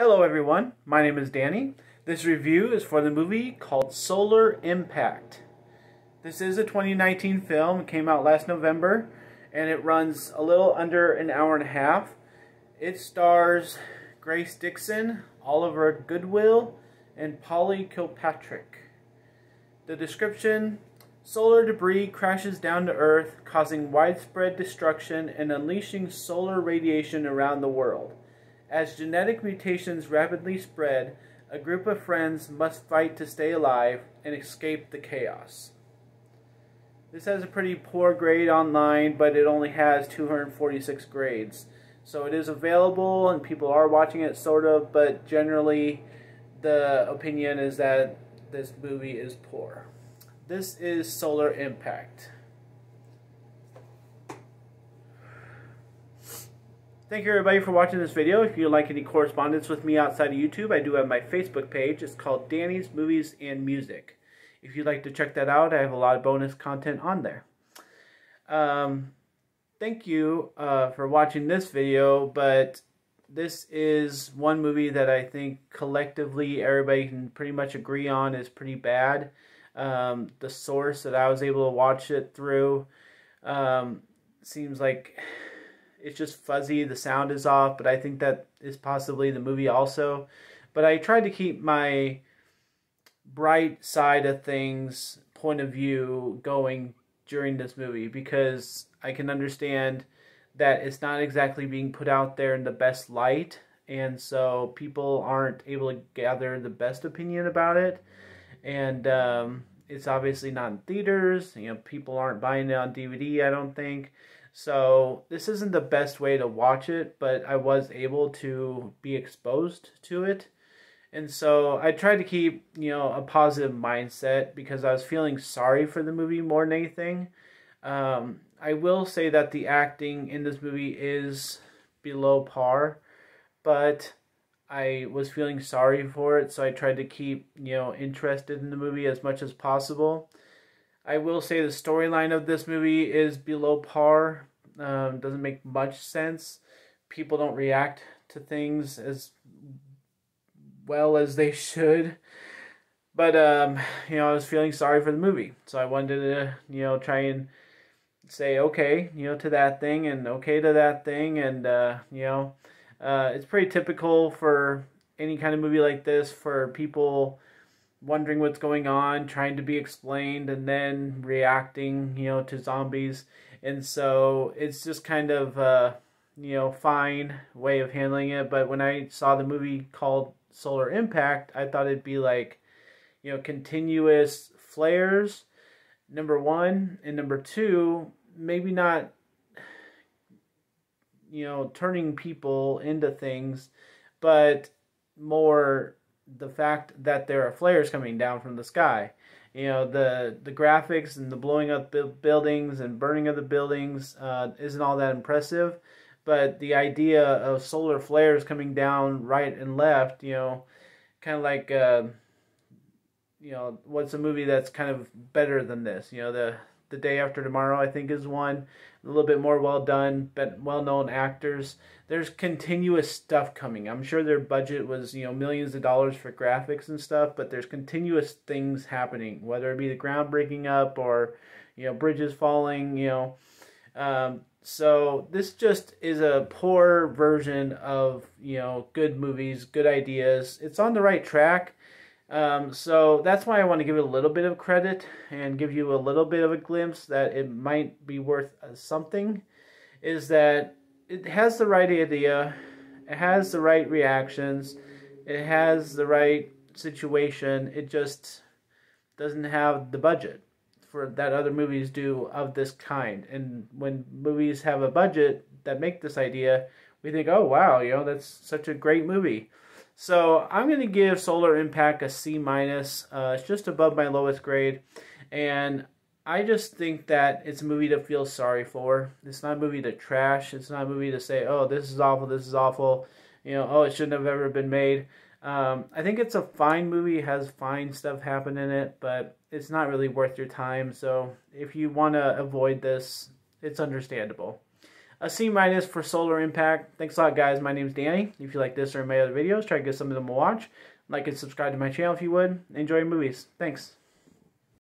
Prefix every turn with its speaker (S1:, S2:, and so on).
S1: Hello everyone, my name is Danny. This review is for the movie called Solar Impact. This is a 2019 film, it came out last November, and it runs a little under an hour and a half. It stars Grace Dixon, Oliver Goodwill, and Polly Kilpatrick. The description, solar debris crashes down to Earth, causing widespread destruction and unleashing solar radiation around the world. As genetic mutations rapidly spread, a group of friends must fight to stay alive and escape the chaos. This has a pretty poor grade online, but it only has 246 grades. So it is available and people are watching it sort of, but generally the opinion is that this movie is poor. This is Solar Impact. Thank you everybody for watching this video. If you'd like any correspondence with me outside of YouTube, I do have my Facebook page. It's called Danny's Movies and Music. If you'd like to check that out, I have a lot of bonus content on there. Um, thank you uh, for watching this video, but this is one movie that I think collectively everybody can pretty much agree on is pretty bad. Um, the source that I was able to watch it through um, seems like it's just fuzzy. The sound is off, but I think that is possibly the movie also. But I tried to keep my bright side of things point of view going during this movie because I can understand that it's not exactly being put out there in the best light and so people aren't able to gather the best opinion about it and um, it's obviously not in theaters you know people aren't buying it on dvd i don't think so this isn't the best way to watch it, but I was able to be exposed to it. And so I tried to keep, you know, a positive mindset because I was feeling sorry for the movie more than anything. Um, I will say that the acting in this movie is below par, but I was feeling sorry for it, so I tried to keep, you know, interested in the movie as much as possible. I will say the storyline of this movie is below par. Um, doesn't make much sense. People don't react to things as well as they should. But um, you know, I was feeling sorry for the movie, so I wanted to you know try and say okay, you know, to that thing and okay to that thing, and uh, you know, uh, it's pretty typical for any kind of movie like this for people wondering what's going on, trying to be explained, and then reacting, you know, to zombies. And so it's just kind of a, you know, fine way of handling it. But when I saw the movie called Solar Impact, I thought it'd be like, you know, continuous flares, number one. And number two, maybe not, you know, turning people into things, but more the fact that there are flares coming down from the sky. You know, the the graphics and the blowing up buildings and burning of the buildings uh, isn't all that impressive, but the idea of solar flares coming down right and left, you know, kind of like, uh, you know, what's a movie that's kind of better than this? You know, the the Day After Tomorrow, I think, is one. A little bit more well done, but well known actors. There's continuous stuff coming. I'm sure their budget was, you know, millions of dollars for graphics and stuff, but there's continuous things happening, whether it be the ground breaking up or, you know, bridges falling, you know. Um, so this just is a poor version of, you know, good movies, good ideas. It's on the right track um, so that's why I want to give it a little bit of credit and give you a little bit of a glimpse that it might be worth uh, something. Is that it has the right idea, it has the right reactions, it has the right situation. It just doesn't have the budget for that other movies do of this kind. And when movies have a budget that make this idea, we think, oh wow, you know, that's such a great movie. So I'm going to give Solar Impact a C minus. Uh, it's just above my lowest grade, and I just think that it's a movie to feel sorry for. It's not a movie to trash. It's not a movie to say, "Oh, this is awful. This is awful." You know, "Oh, it shouldn't have ever been made." Um, I think it's a fine movie. Has fine stuff happen in it, but it's not really worth your time. So if you want to avoid this, it's understandable. A C minus for Solar Impact. Thanks a lot, guys. My name's Danny. If you like this or my other videos, try to get some of them to watch. Like and subscribe to my channel if you would. Enjoy movies. Thanks.